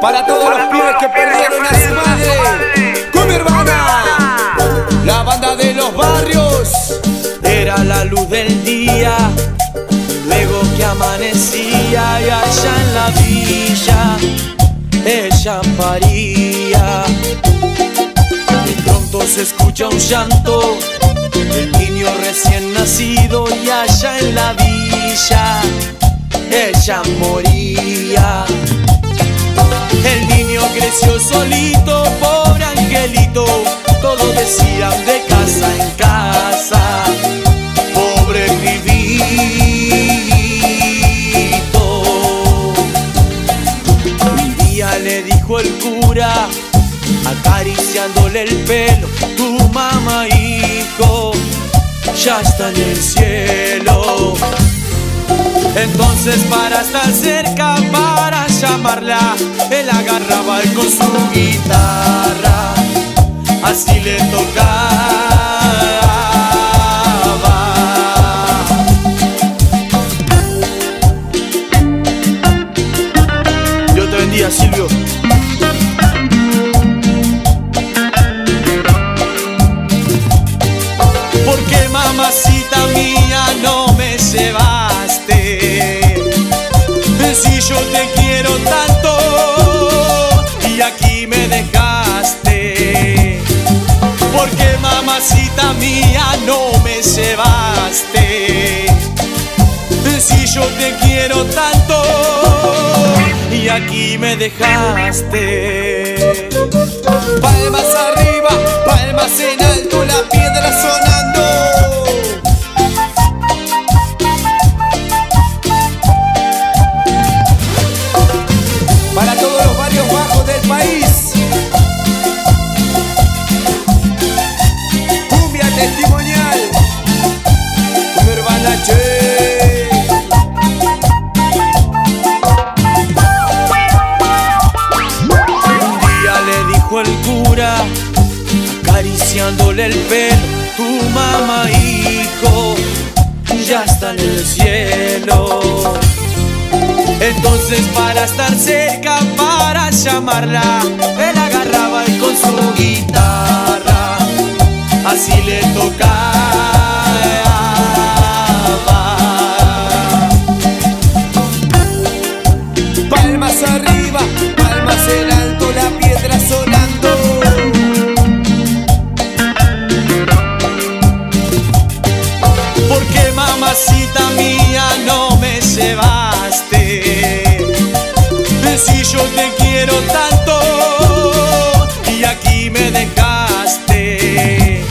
Para todos los pibes que perdieron a su madre. Con mi hermana. La banda de los barrios. Era la luz del día, luego que amanecía y allá en la villa ella paría. De pronto se escucha un llanto del niño recién nacido y allá en la villa ella moría. Creció solito, pobre angelito, todos decían de casa en casa, pobre vivito. Un día le dijo el cura, acariciándole el pelo, tu mamá hijo, ya está en el cielo. Entonces para estar cerca, para llamarla, él agarraba con su guitarra, así le tocaba. Yo te bendiga, Silvio. Llevaste Si yo te quiero tanto y aquí me dejaste. Palmas arriba, palmas en acariciándole el pelo, tu mamá hijo, ya está en el cielo. Entonces para estar cerca, para llamarla, él agarraba y con su guitarra, así le tocaba. Mamacita mía no me llevaste. Si yo te quiero tanto y aquí me dejaste.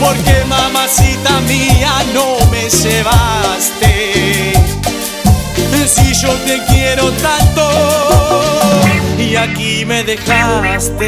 Porque mamacita mía no me llevaste. Si yo te quiero tanto y aquí me dejaste.